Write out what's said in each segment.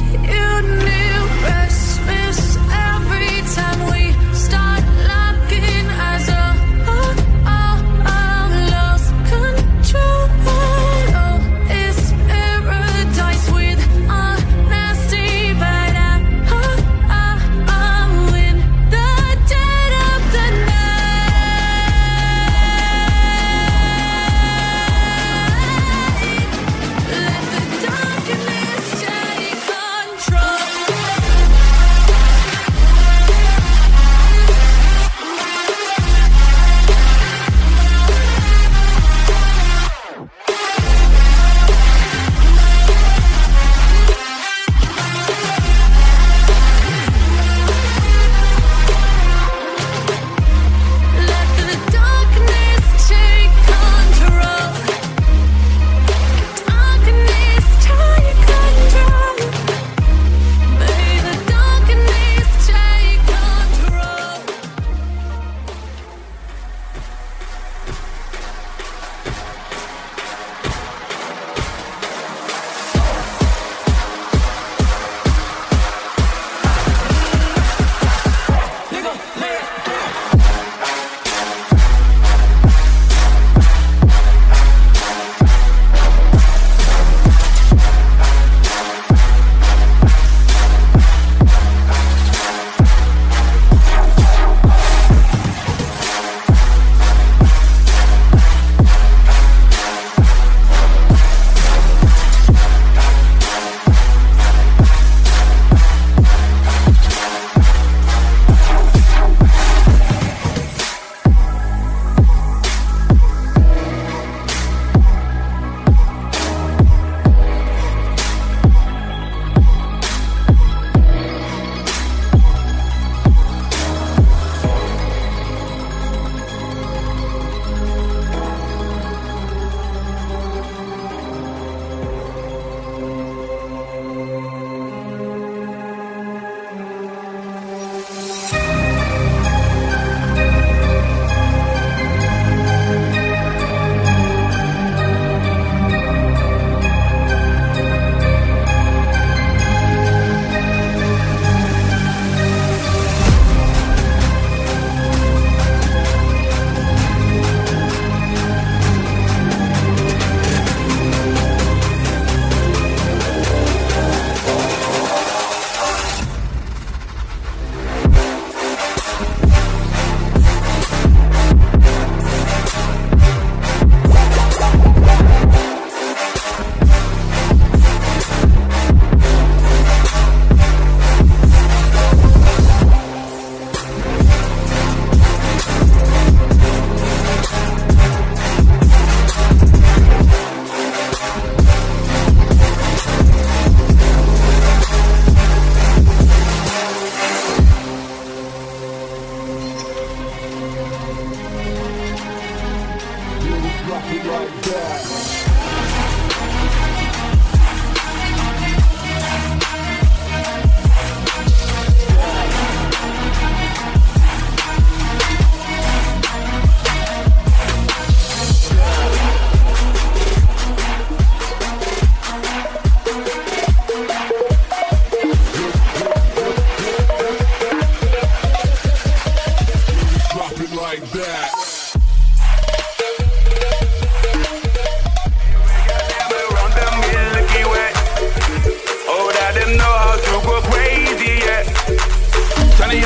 you know.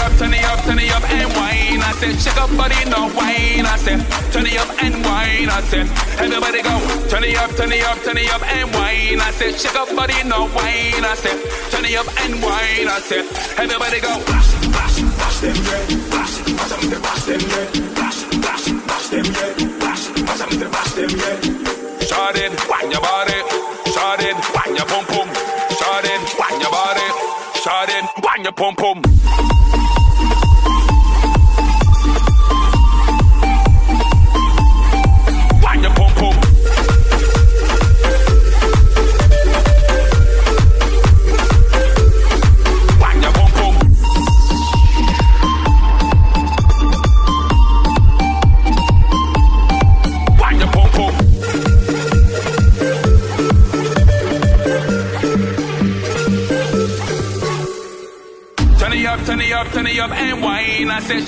Up, turn it up, turn it up and wine. I said, shake up, body, no wine. I said, turn it up and wine. I said, everybody go. Turn it up, turn it up, turn it up and wine. I said, shake up, body, no wine. I said, turn it up and wine. I said, everybody go. Bash, bash, bash them, yeah. Bash, bash them, yeah. bash them, yeah. Bash, bash, bash them, yeah. Bash, bash them, bash them, yeah. Shot it, wang your body. Shot it, wang your pum pum. Shot it, wang your body. Shot it, wang your pum pum.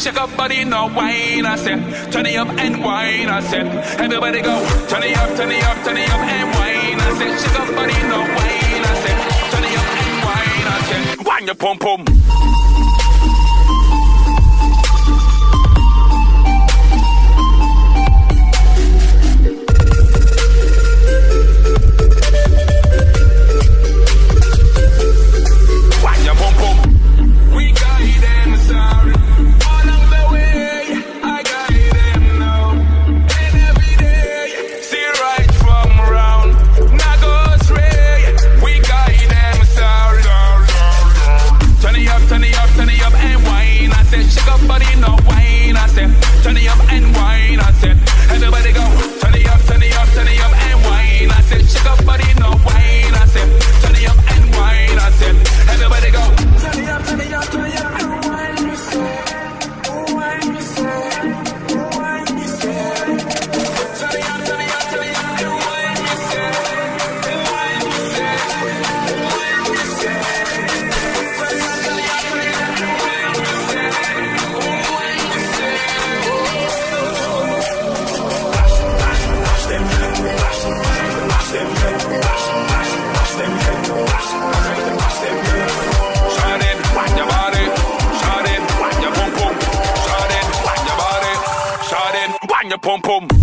Shake up, body, no wine. I said, turn it up and wine. I said, everybody go. Turn it up, turn it up, turn it up and wine. I said, shake up, body, no wine. I said, turn it up and wine. I said, wine your pum pum. Pom pum.